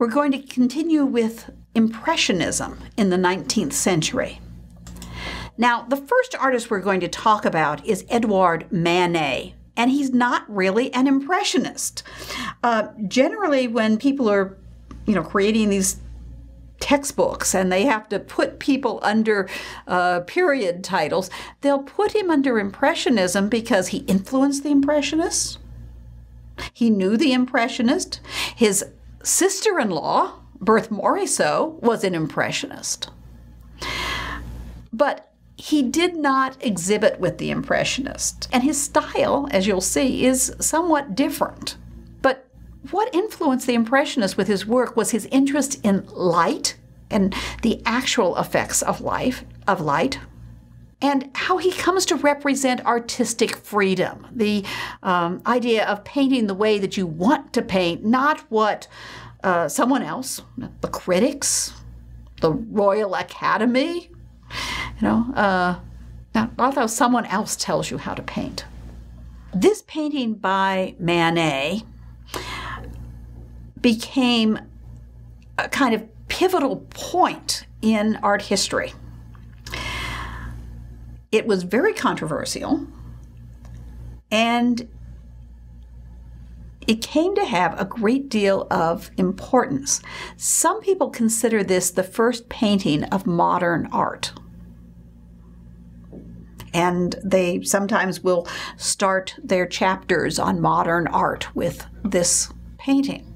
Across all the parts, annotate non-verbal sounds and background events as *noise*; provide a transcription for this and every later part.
We're going to continue with Impressionism in the 19th century. Now, the first artist we're going to talk about is Edouard Manet, and he's not really an impressionist. Uh, generally, when people are, you know, creating these textbooks and they have to put people under uh, period titles, they'll put him under impressionism because he influenced the impressionists. He knew the impressionist. His sister-in-law, Berthe Morisot, was an impressionist. But he did not exhibit with the Impressionists, and his style, as you'll see, is somewhat different. But what influenced the Impressionists with his work was his interest in light and the actual effects of life of light and how he comes to represent artistic freedom the um, idea of painting the way that you want to paint not what uh, someone else the critics the royal academy you know, uh, not although someone else tells you how to paint. This painting by Manet became a kind of pivotal point in art history. It was very controversial and it came to have a great deal of importance. Some people consider this the first painting of modern art and they sometimes will start their chapters on modern art with this painting.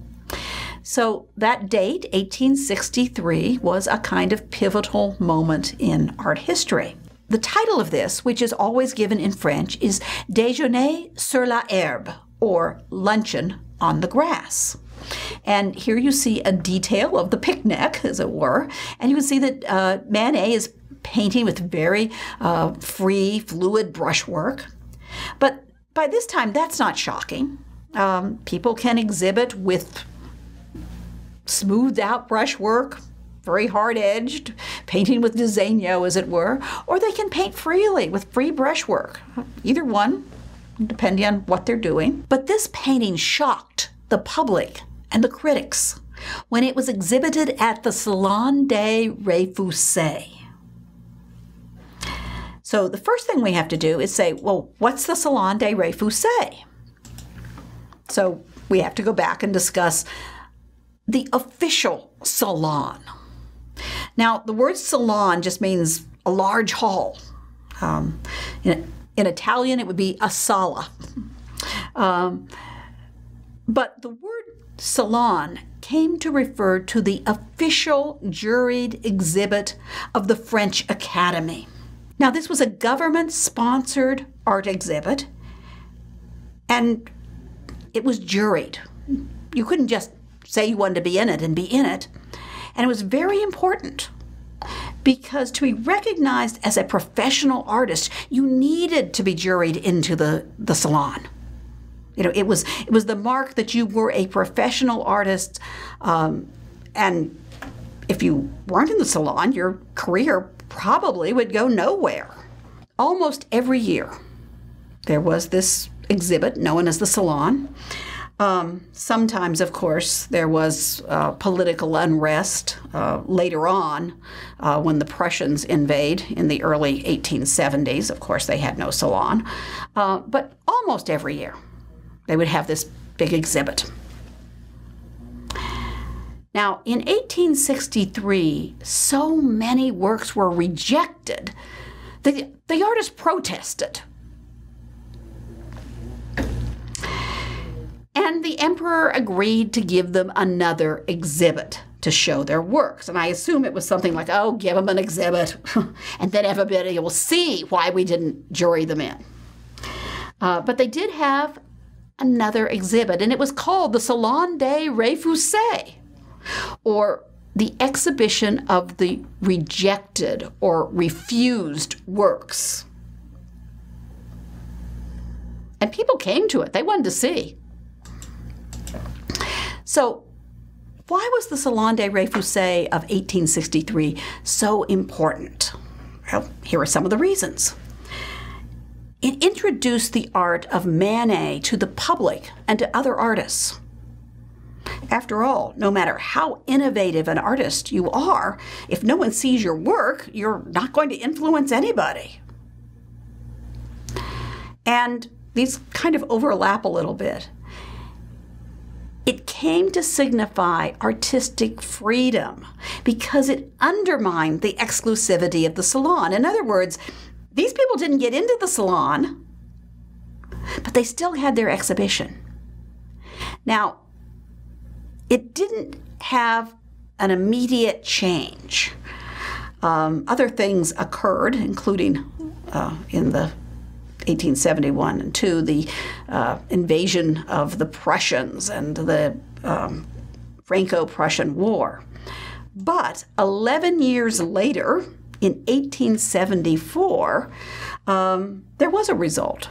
So that date, 1863, was a kind of pivotal moment in art history. The title of this, which is always given in French, is Déjeuner sur la herbe, or Luncheon on the Grass. And here you see a detail of the picnic, as it were, and you can see that uh, Manet is painting with very uh, free, fluid brushwork. But by this time, that's not shocking. Um, people can exhibit with smoothed out brushwork, very hard edged, painting with disegno, as it were, or they can paint freely with free brushwork. Either one, depending on what they're doing. But this painting shocked the public and the critics when it was exhibited at the Salon des Réfusés. So the first thing we have to do is say, well, what's the Salon des Réfusés? So we have to go back and discuss the official salon. Now, the word salon just means a large hall. Um, in, in, Italian, it would be a sala. Um, but the word salon came to refer to the official juried exhibit of the French Academy. Now, this was a government sponsored art exhibit, and it was juried. You couldn't just say you wanted to be in it and be in it. And it was very important because to be recognized as a professional artist, you needed to be juried into the, the salon. You know, it was it was the mark that you were a professional artist, um, and if you weren't in the salon, your career probably would go nowhere. Almost every year, there was this exhibit known as the Salon. Um, sometimes, of course, there was uh, political unrest uh, later on uh, when the Prussians invade in the early 1870s. Of course, they had no salon. Uh, but almost every year, they would have this big exhibit. Now, in 1863, so many works were rejected that the artists protested. And the emperor agreed to give them another exhibit to show their works. And I assume it was something like, oh, give them an exhibit, *laughs* and then everybody will see why we didn't jury them in. Uh, but they did have another exhibit, and it was called the Salon des Refusés or the exhibition of the rejected or refused works. And people came to it, they wanted to see. So, why was the Salon des Refusés of 1863 so important? Well, here are some of the reasons. It introduced the art of Manet to the public and to other artists. After all, no matter how innovative an artist you are, if no one sees your work, you're not going to influence anybody. And these kind of overlap a little bit. It came to signify artistic freedom because it undermined the exclusivity of the salon. In other words, these people didn't get into the salon, but they still had their exhibition. Now, it didn't have an immediate change. Um, other things occurred, including uh, in the 1871 and 2, the uh, invasion of the Prussians and the um, Franco Prussian War. But 11 years later, in 1874, um, there was a result.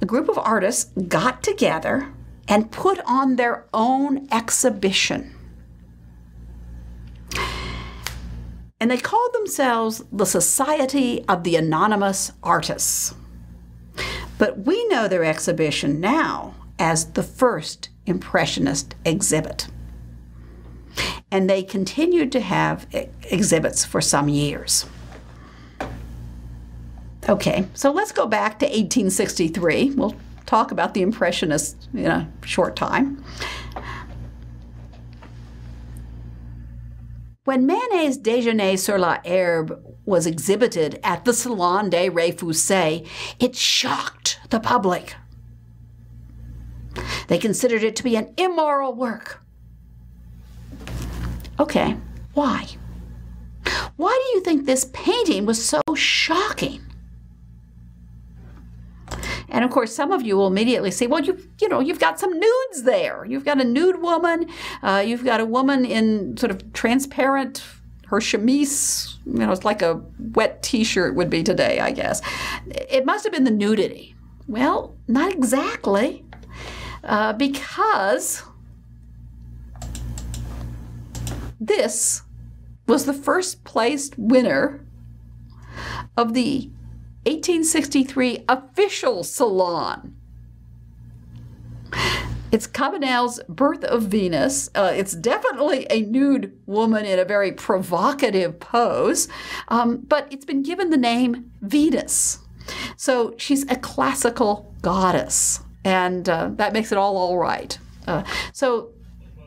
A group of artists got together and put on their own exhibition. And they called themselves the Society of the Anonymous Artists. But we know their exhibition now as the first Impressionist exhibit. And they continued to have exhibits for some years. Okay, so let's go back to 1863. We'll talk about the Impressionists in a short time. When Manet's Déjeuner sur la Herbe was exhibited at the Salon des Refusés, it shocked the public. They considered it to be an immoral work. Okay, why? Why do you think this painting was so shocking? And of course, some of you will immediately say, well, you, you know, you've got some nudes there. You've got a nude woman. Uh, you've got a woman in sort of transparent, her chemise, you know, it's like a wet t-shirt would be today, I guess. It must have been the nudity. Well, not exactly, uh, because this was the first placed winner of the 1863 official salon. It's Cabanel's Birth of Venus. Uh, it's definitely a nude woman in a very provocative pose, um, but it's been given the name Venus. So she's a classical goddess, and uh, that makes it all all right. Uh, so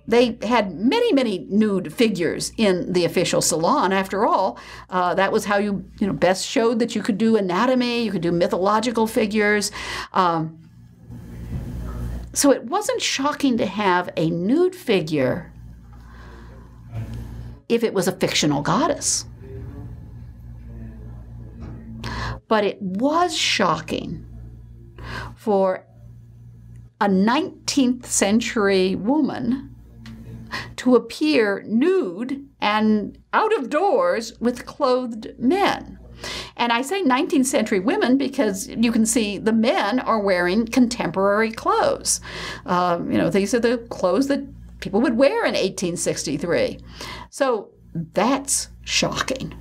they had many, many nude figures in the official salon. After all, uh, that was how you, you know, best showed that you could do anatomy, you could do mythological figures. Um, so it wasn't shocking to have a nude figure if it was a fictional goddess. But it was shocking for a 19th century woman to appear nude and out of doors with clothed men. And I say 19th century women because you can see the men are wearing contemporary clothes. Um, you know, these are the clothes that people would wear in 1863. So that's shocking.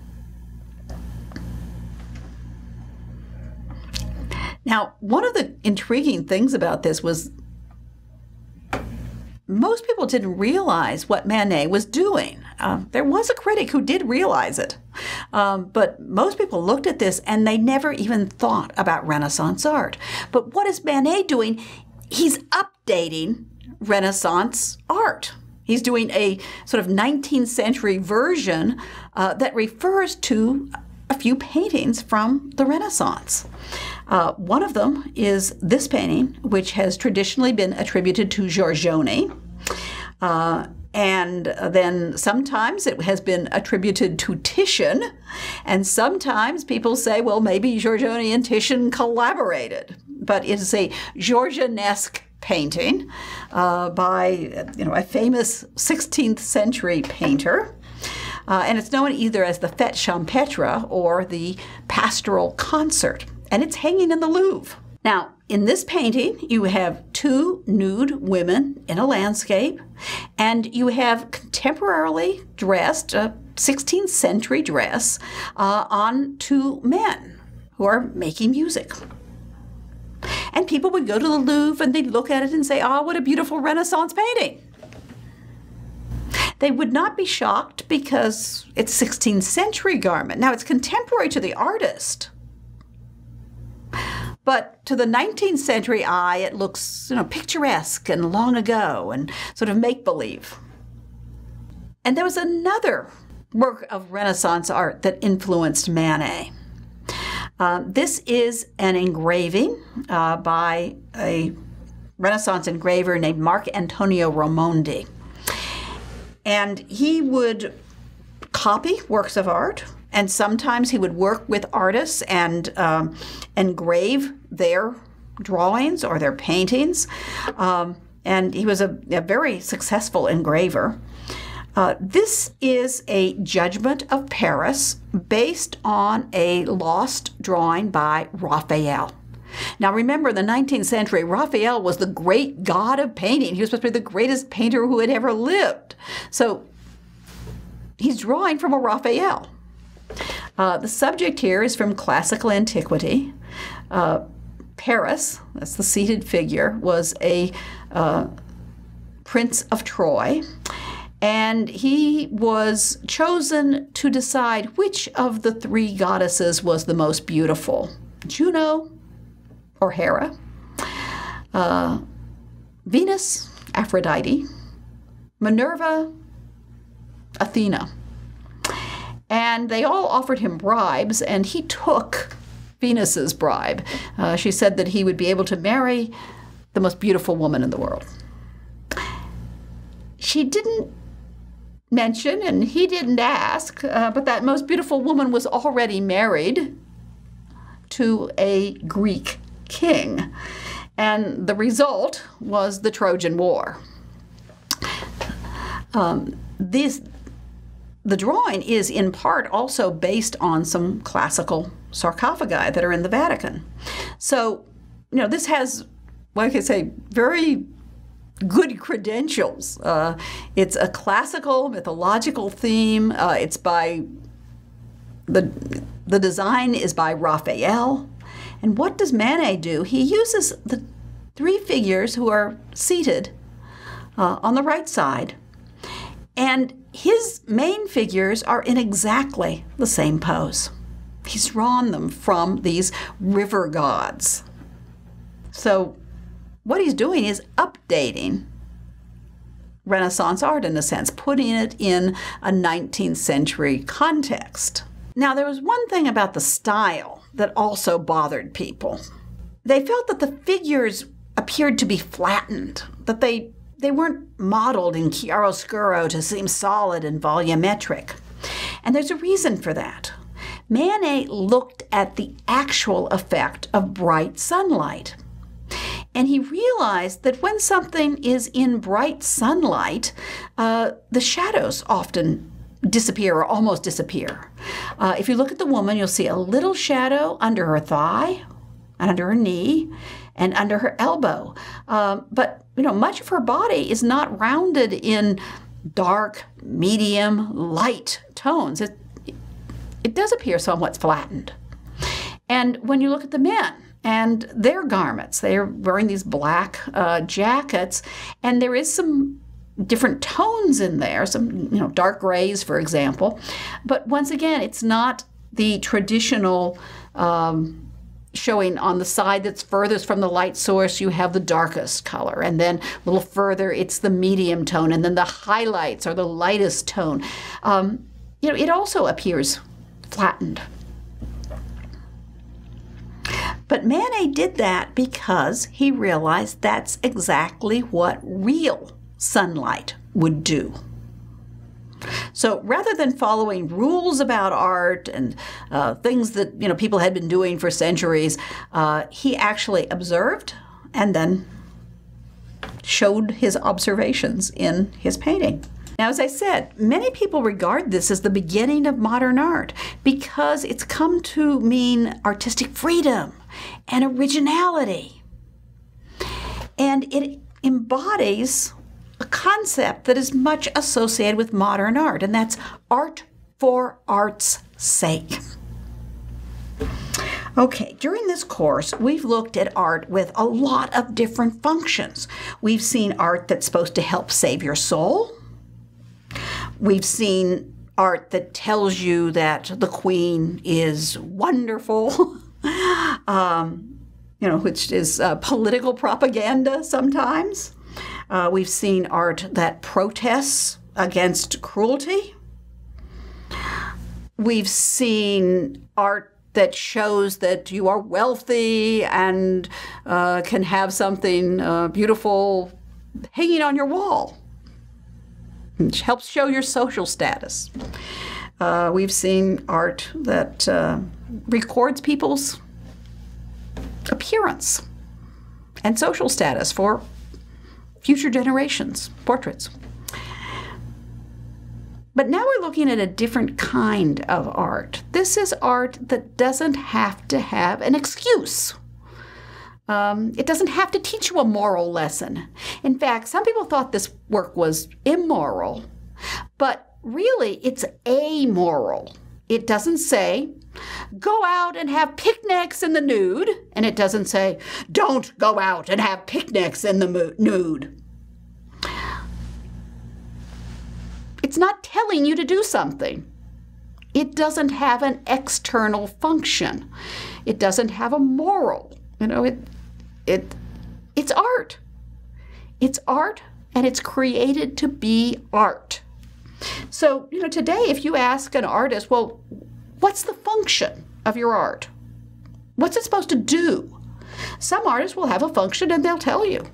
Now, one of the intriguing things about this was most people didn't realize what Manet was doing. Um, there was a critic who did realize it, um, but most people looked at this and they never even thought about Renaissance art. But what is Manet doing? He's updating Renaissance art. He's doing a sort of 19th century version uh, that refers to a few paintings from the Renaissance. Uh, one of them is this painting, which has traditionally been attributed to Giorgione. Uh, and then sometimes it has been attributed to Titian, and sometimes people say, well, maybe Giorgione and Titian collaborated. But it is a Giorgionesque painting uh, by you know a famous 16th century painter. Uh, and it's known either as the Fête Champêtre or the Pastoral Concert and it's hanging in the Louvre. Now, in this painting, you have two nude women in a landscape, and you have contemporarily dressed, a 16th century dress, uh, on two men who are making music. And people would go to the Louvre and they'd look at it and say, oh, what a beautiful Renaissance painting. They would not be shocked because it's 16th century garment. Now it's contemporary to the artist. But to the 19th century eye, it looks, you know, picturesque and long ago and sort of make believe. And there was another work of Renaissance art that influenced Manet. Uh, this is an engraving uh, by a Renaissance engraver named Marc Antonio Raimondi. And he would copy works of art, and sometimes he would work with artists and um, engrave their drawings or their paintings. Um, and he was a, a very successful engraver. Uh, this is a judgment of Paris based on a lost drawing by Raphael. Now, remember, in the 19th century, Raphael was the great god of painting. He was supposed to be the greatest painter who had ever lived. So he's drawing from a Raphael. Uh, the subject here is from classical antiquity. Uh, Paris, that's the seated figure, was a uh, prince of Troy and he was chosen to decide which of the three goddesses was the most beautiful Juno or Hera, uh, Venus, Aphrodite, Minerva, Athena. And they all offered him bribes, and he took Venus's bribe. Uh, she said that he would be able to marry the most beautiful woman in the world. She didn't mention, and he didn't ask, uh, but that most beautiful woman was already married to a Greek king. And the result was the Trojan War. Um, this, the drawing is in part also based on some classical sarcophagi that are in the Vatican. So, you know, this has, like I say, very good credentials. Uh, it's a classical mythological theme. Uh, it's by the the design is by Raphael. And what does Manet do? He uses the three figures who are seated uh, on the right side, and his main figures are in exactly the same pose. He's drawn them from these river gods. So what he's doing is updating Renaissance art in a sense, putting it in a 19th century context. Now, there was one thing about the style that also bothered people. They felt that the figures appeared to be flattened, that they, they weren't modeled in chiaroscuro to seem solid and volumetric. And there's a reason for that. Manet looked at the actual effect of bright sunlight. And he realized that when something is in bright sunlight, uh, the shadows often disappear or almost disappear. Uh, if you look at the woman, you'll see a little shadow under her thigh and under her knee and under her elbow. Um, but you know, much of her body is not rounded in dark, medium, light tones. It, it does appear somewhat flattened. And when you look at the men, and their garments. They are wearing these black uh, jackets, and there is some different tones in there, some you know dark grays, for example. But once again, it's not the traditional. Um, showing on the side that's furthest from the light source, you have the darkest color. And then a little further, it's the medium tone. And then the highlights are the lightest tone. Um, you know, it also appears flattened. But Manet did that because he realized that's exactly what real sunlight would do. So rather than following rules about art and uh, things that you know people had been doing for centuries, uh, he actually observed and then showed his observations in his painting. Now, as I said, many people regard this as the beginning of modern art because it's come to mean artistic freedom and originality. And it embodies a concept that is much associated with modern art, and that's art for art's sake. Okay, during this course, we've looked at art with a lot of different functions. We've seen art that's supposed to help save your soul. We've seen art that tells you that the queen is wonderful, *laughs* um, you know, which is uh, political propaganda sometimes. Uh, we've seen art that protests against cruelty. We've seen art that shows that you are wealthy and uh, can have something uh, beautiful hanging on your wall, which helps show your social status. Uh, we've seen art that uh, records people's appearance and social status for future generations, portraits. But now we're looking at a different kind of art. This is art that doesn't have to have an excuse. Um, it doesn't have to teach you a moral lesson. In fact, some people thought this work was immoral, but really it's amoral. It doesn't say, go out and have picnics in the nude, and it doesn't say, don't go out and have picnics in the nude. It's not telling you to do something. It doesn't have an external function. It doesn't have a moral. You know, it it it's art. It's art and it's created to be art. So, you know, today if you ask an artist, well, what's the function of your art? What's it supposed to do? Some artists will have a function and they'll tell you.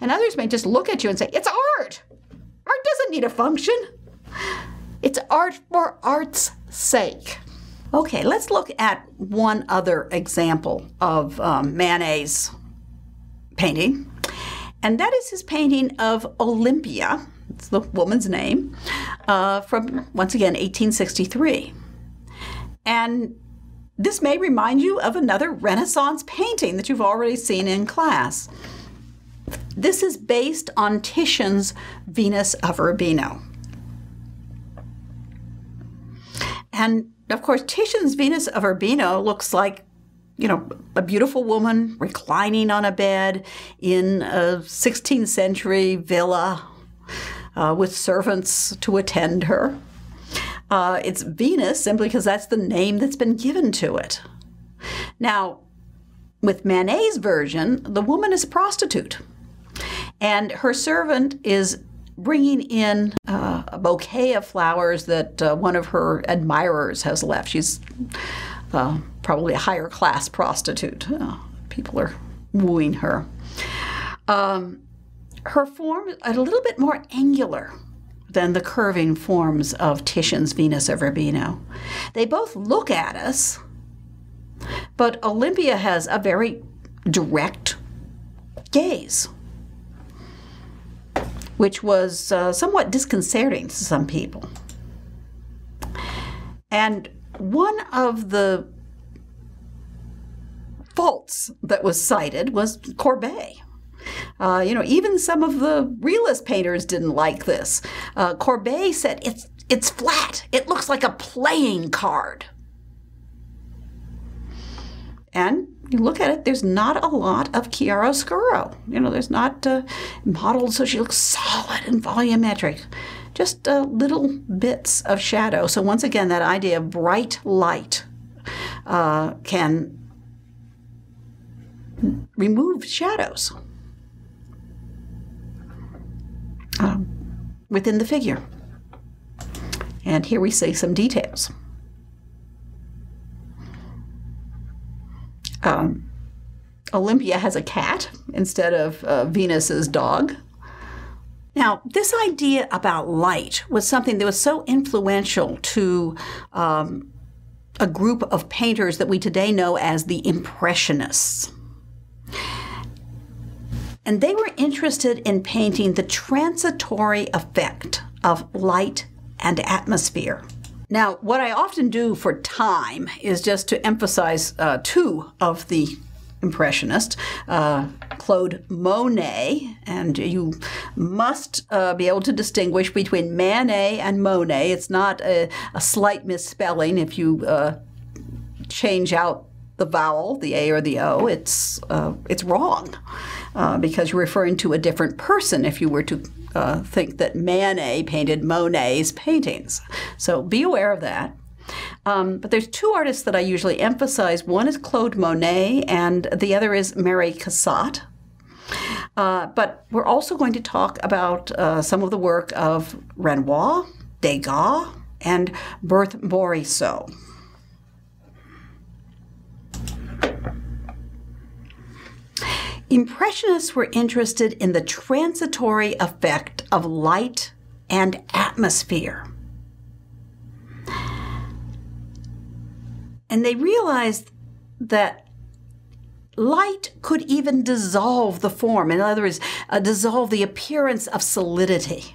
And others may just look at you and say, it's art. Art doesn't need a function. It's art for art's sake. Okay, let's look at one other example of um, Manet's painting, and that is his painting of Olympia. It's the woman's name, uh, from once again 1863. And this may remind you of another Renaissance painting that you've already seen in class. This is based on Titian's Venus of Urbino. And of course, Titian's Venus of Urbino looks like, you know, a beautiful woman reclining on a bed in a 16th century villa uh, with servants to attend her. Uh, it's Venus simply because that's the name that's been given to it. Now, with Manet's version, the woman is a prostitute and her servant is bringing in uh, a bouquet of flowers that uh, one of her admirers has left. She's uh, probably a higher class prostitute. Uh, people are wooing her. Um, her form is a little bit more angular than the curving forms of Titian's Venus of Urbino. They both look at us, but Olympia has a very direct gaze which was uh, somewhat disconcerting to some people. And one of the faults that was cited was Courbet. Uh, you know, even some of the realist painters didn't like this. Uh, Courbet said it's it's flat. It looks like a playing card. And you look at it, there's not a lot of chiaroscuro. You know, there's not uh, modeled so she looks solid and volumetric. Just uh, little bits of shadow. So once again, that idea of bright light uh, can remove shadows um, within the figure. And here we see some details. Um, Olympia has a cat instead of uh, Venus's dog. Now, this idea about light was something that was so influential to um, a group of painters that we today know as the Impressionists. And they were interested in painting the transitory effect of light and atmosphere. Now, what I often do for time is just to emphasize uh, two of the impressionists, uh, Claude Monet, and you must uh, be able to distinguish between Manet and Monet. It's not a, a slight misspelling if you uh, change out the vowel, the A or the O, it's uh, it's wrong uh, because you're referring to a different person if you were to uh, think that Manet painted Monet's paintings. So be aware of that. Um, but there's two artists that I usually emphasize. One is Claude Monet, and the other is Mary Cassatt. Uh, but we're also going to talk about uh, some of the work of Renoir, Degas, and Berthe Morisot. Impressionists were interested in the transitory effect of light and atmosphere. And they realized that light could even dissolve the form. In other words, uh, dissolve the appearance of solidity.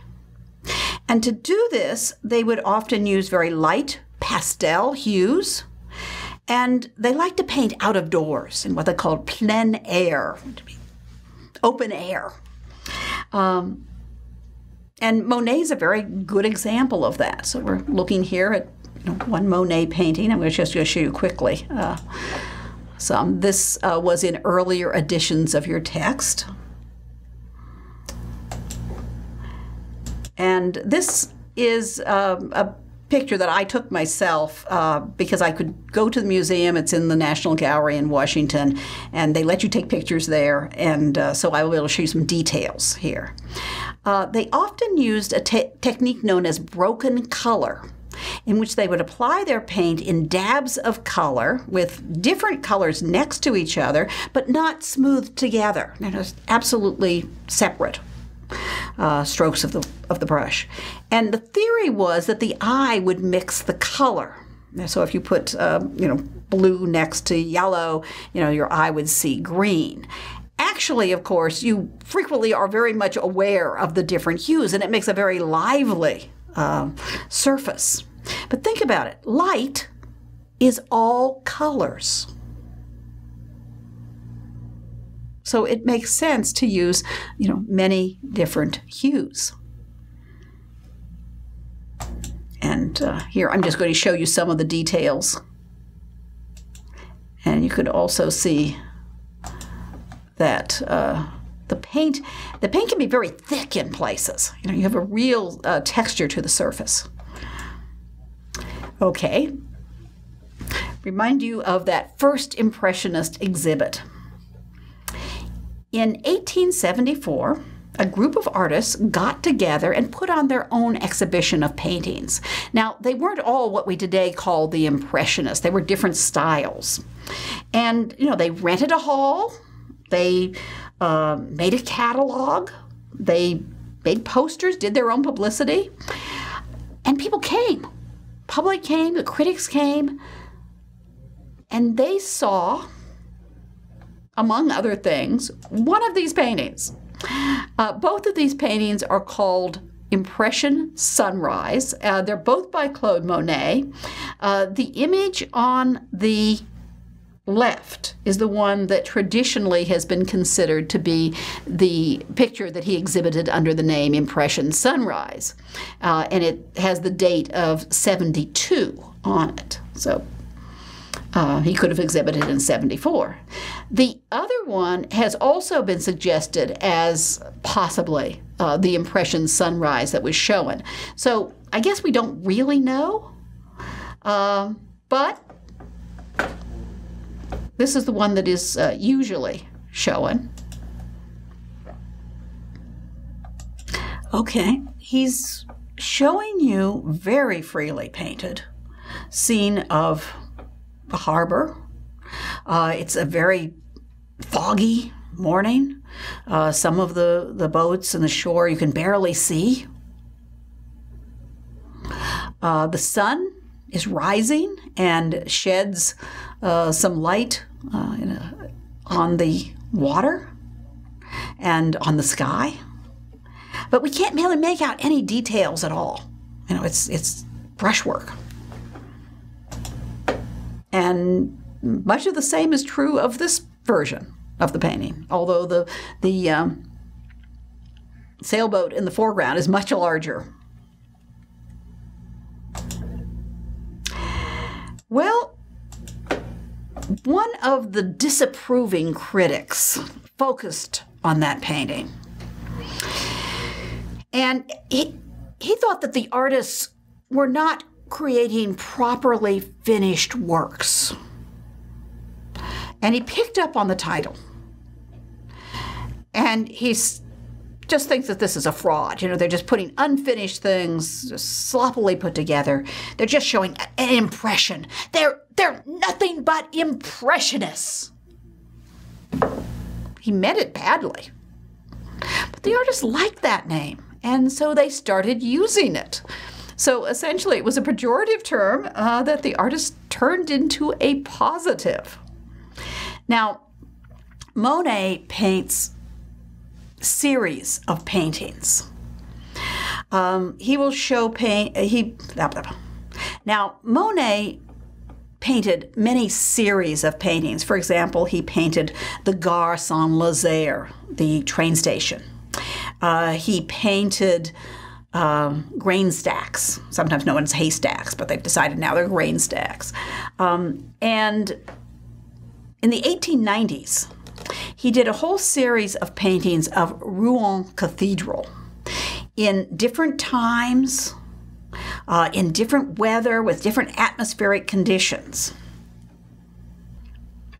And to do this, they would often use very light pastel hues. And they like to paint out of doors in what they called plein air, open air. Um, and Monet is a very good example of that. So we're looking here at know, one Monet painting. I'm just going to show you quickly uh, some. This uh, was in earlier editions of your text. And this is uh, a picture that I took myself uh, because I could go to the museum. It's in the National Gallery in Washington, and they let you take pictures there. And uh, so I will be able to show you some details here. Uh, they often used a te- technique known as broken color in which they would apply their paint in dabs of color with different colors next to each other, but not smoothed together. They're just absolutely separate. Uh, strokes of the of the brush, and the theory was that the eye would mix the color. So if you put uh, you know blue next to yellow, you know your eye would see green. Actually, of course, you frequently are very much aware of the different hues, and it makes a very lively uh, surface. But think about it light is all colors. So it makes sense to use, you know, many different hues. And uh, here I'm just going to show you some of the details. And you could also see that uh, the paint the paint can be very thick in places. You know, you have a real uh, texture to the surface. Okay. Remind you of that first Impressionist exhibit. In 1874, a group of artists got together and put on their own exhibition of paintings. Now, they weren't all what we today call the Impressionists, they were different styles. And, you know, they rented a hall, they uh, made a catalog, they made posters, did their own publicity, and people came. Public came, the critics came, and they saw, among other things, one of these paintings. Uh, both of these paintings are called Impression Sunrise. Uh, they're both by Claude Monet. Uh, the image on the left is the one that traditionally has been considered to be the picture that he exhibited under the name Impression Sunrise. Uh, and it has the date of 72 on it. So uh, he could have exhibited in 74. The other one has also been suggested as possibly uh, the Impression Sunrise that was shown. So I guess we don't really know. Uh, but this is the one that is uh, usually shown. Okay, he's showing you very freely painted scene of the harbor. Uh, it's a very foggy morning. Uh, some of the, the boats and the shore you can barely see. Uh, the sun is rising and sheds uh, some light uh, a, on the water and on the sky. But we can't really make out any details at all. You know, it's it's brushwork. And much of the same is true of this version of the painting, although the the um, sailboat in the foreground is much larger. Well, one of the disapproving critics focused on that painting. And he, he thought that the artists were not creating properly finished works. And he picked up on the title. And he's just thinks that this is a fraud. You know, they're just putting unfinished things sloppily put together. They're just showing an impression. They're they're nothing but impressionists. He meant it badly. But the artists liked that name, and so they started using it. So essentially, it was a pejorative term uh, that the artist turned into a positive. Now, Monet paints series of paintings. Um, he will show paint. Uh, he blah, blah, blah. now Monet painted many series of paintings. For example, he painted the Gare Saint Lazare, the train station. Uh, he painted um, grain stacks, sometimes known as haystacks, but they've decided now they're grain stacks. Um, and in the 1890s, he did a whole series of paintings of Rouen Cathedral in different times, uh, in different weather, with different atmospheric conditions.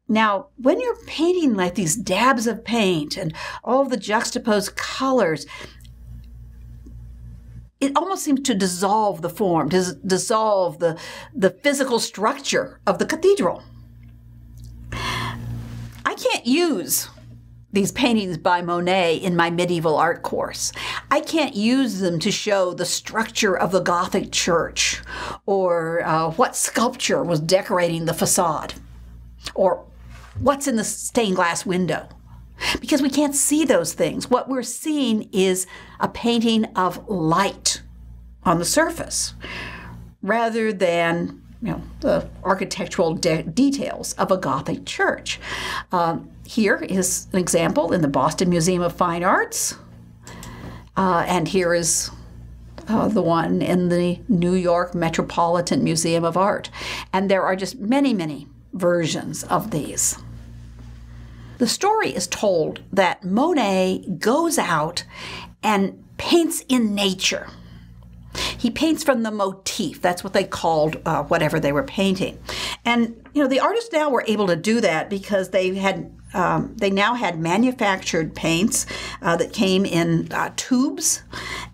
Now, when you're painting like these dabs of paint and all the juxtaposed colors, it almost seems to dissolve the form, to dissolve the, the physical structure of the cathedral I can't use these paintings by Monet in my medieval art course. I can't use them to show the structure of the Gothic church or uh, what sculpture was decorating the facade or what's in the stained glass window because we can't see those things. What we're seeing is a painting of light on the surface rather than you know, the architectural de- details of a Gothic church. Um, here is an example in the Boston Museum of Fine Arts, uh, and here is uh, the one in the New York Metropolitan Museum of Art. And there are just many, many versions of these. The story is told that Monet goes out and paints in nature. He paints from the motif. That's what they called uh, whatever they were painting. And, you know, the artists now were able to do that because they had um, they now had manufactured paints uh, that came in uh, tubes,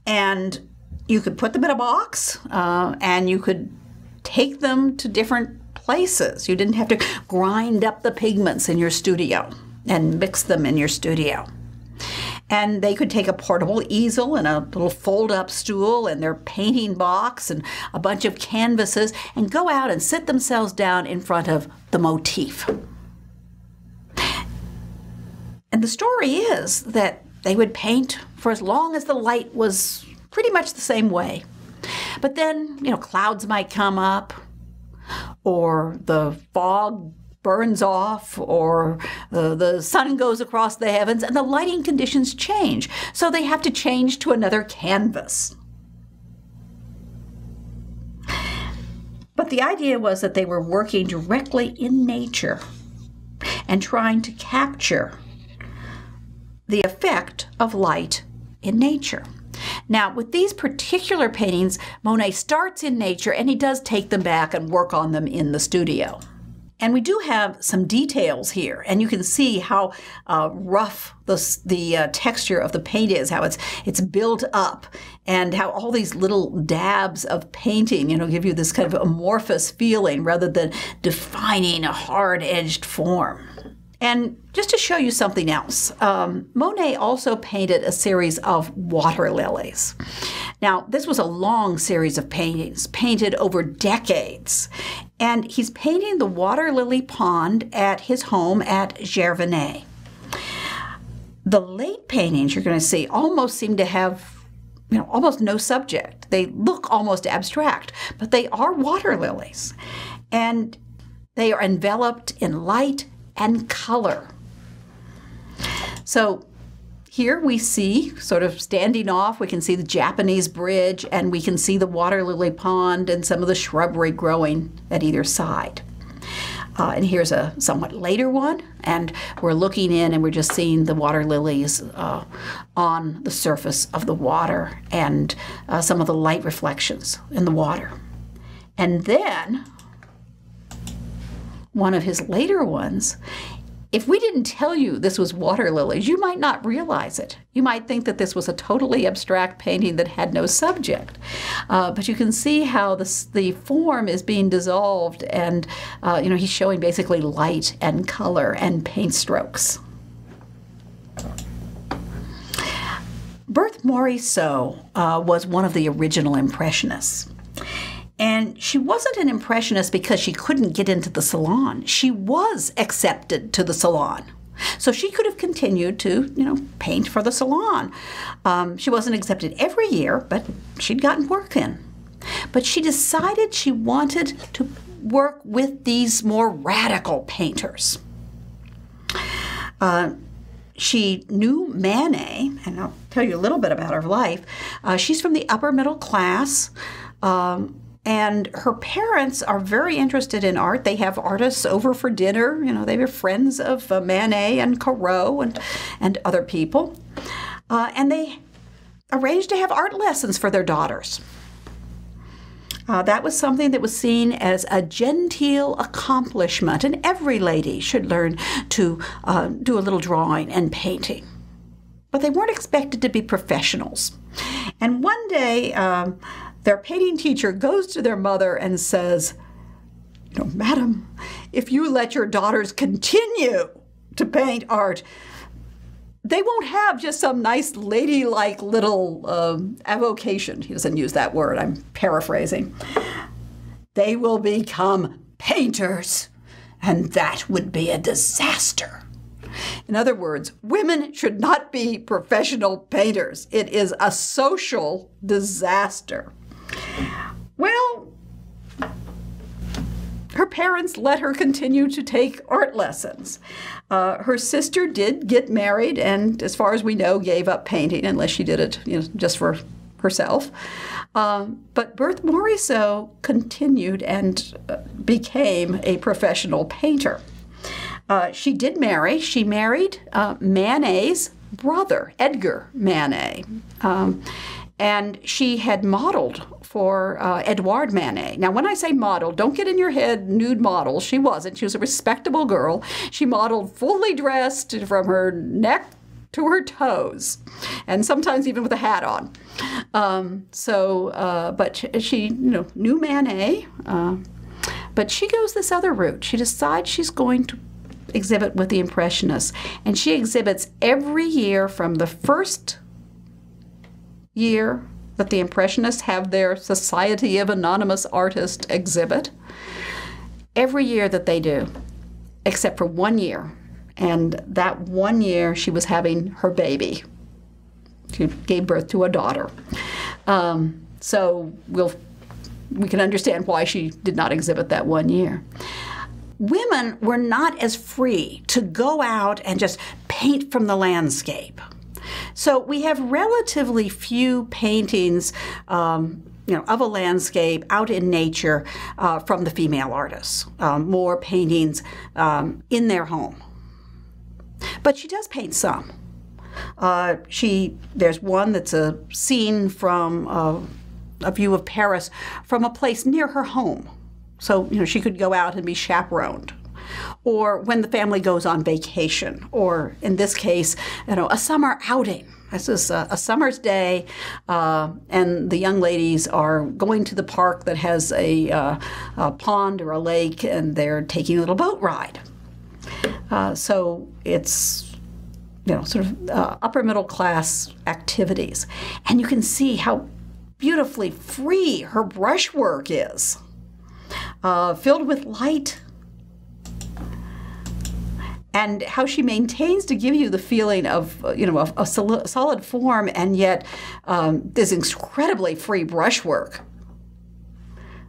and you could put them in a box, uh, and you could take them to different places. You didn't have to grind up the pigments in your studio and mix them in your studio and they could take a portable easel and a little fold up stool and their painting box and a bunch of canvases and go out and sit themselves down in front of the motif. And the story is that they would paint for as long as the light was pretty much the same way. But then, you know, clouds might come up or the fog burns off or uh, the sun goes across the heavens and the lighting conditions change. So they have to change to another canvas. But the idea was that they were working directly in nature and trying to capture the effect of light in nature. Now, with these particular paintings, Monet starts in nature and he does take them back and work on them in the studio. And we do have some details here, and you can see how uh, rough the, the uh, texture of the paint is, how it's it's built up, and how all these little dabs of painting, you know, give you this kind of amorphous feeling rather than defining a hard-edged form. And just to show you something else, um, Monet also painted a series of water lilies. Now, this was a long series of paintings, painted over decades. And he's painting the water lily pond at his home at Giverny. The late paintings you're going to see almost seem to have you know, almost no subject. They look almost abstract, but they are water lilies. And they are enveloped in light and color. So here we see, sort of standing off, we can see the Japanese bridge and we can see the water lily pond and some of the shrubbery growing at either side. Uh, and here's a somewhat later one, and we're looking in and we're just seeing the water lilies uh, on the surface of the water and uh, some of the light reflections in the water. And then one of his later ones if we didn't tell you this was water lilies, you might not realize it. You might think that this was a totally abstract painting that had no subject. Uh, but you can see how the, the form is being dissolved, and uh, you know he's showing basically light and color and paint strokes. Berthe Morisot uh, was one of the original Impressionists. And she wasn't an impressionist because she couldn't get into the salon. She was accepted to the salon. So she could have continued to, you know, paint for the salon. Um, she wasn't accepted every year, but she'd gotten work in. But she decided she wanted to work with these more radical painters. Uh, she knew Manet, and I'll tell you a little bit about her life. Uh, she's from the upper middle class. Um, and her parents are very interested in art. They have artists over for dinner. You know, they were friends of uh, Manet and Corot and, and other people. Uh, and they arranged to have art lessons for their daughters. Uh, that was something that was seen as a genteel accomplishment, and every lady should learn to uh, do a little drawing and painting. But they weren't expected to be professionals. And one day, um, their painting teacher goes to their mother and says, know, madam, if you let your daughters continue to paint art, they won't have just some nice ladylike little um, avocation. He doesn't use that word, I'm paraphrasing. They will become painters, and that would be a disaster. In other words, women should not be professional painters. It is a social disaster. Well, her parents let her continue to take art lessons. Uh, her sister did get married, and as far as we know, gave up painting unless she did it you know, just for herself. Um, but Berthe Morisot continued and uh, became a professional painter. Uh, she did marry. She married uh, Manet's brother, Edgar Manet. Um, and she had modeled for uh, Edouard Manet. Now, when I say model, don't get in your head nude model. She wasn't. She was a respectable girl. She modeled fully dressed from her neck to her toes, and sometimes even with a hat on. Um, so, uh, but she, you know, knew Manet, uh, but she goes this other route. She decides she's going to exhibit with the Impressionists, and she exhibits every year from the first year that the Impressionists have their Society of Anonymous Artists exhibit. Every year that they do, except for one year. And that one year, she was having her baby. She gave birth to a daughter. Um, so we'll, we can understand why she did not exhibit that one year women were not as free to go out and just paint from the landscape. So we have relatively few paintings. Um, you know, of a landscape out in nature uh, from the female artists. Um, more paintings um, in their home, but she does paint some. Uh, she there's one that's a scene from uh, a view of Paris from a place near her home, so you know she could go out and be chaperoned or when the family goes on vacation, or in this case, you know, a summer outing. This is a, a summer's day, uh, and the young ladies are going to the park that has a, uh, a, pond or a lake, and they're taking a little boat ride. Uh, so it's you know sort of uh, upper middle class activities, and you can see how beautifully free her brushwork is, uh, filled with light and how she maintains to give you the feeling of you know a, a solid form and yet um, this incredibly free brushwork.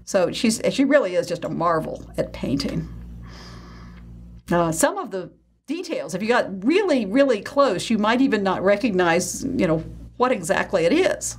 So she's she really is just a marvel at painting. Uh, some of the details, if you got really really close, you might even not recognize you know what exactly it is.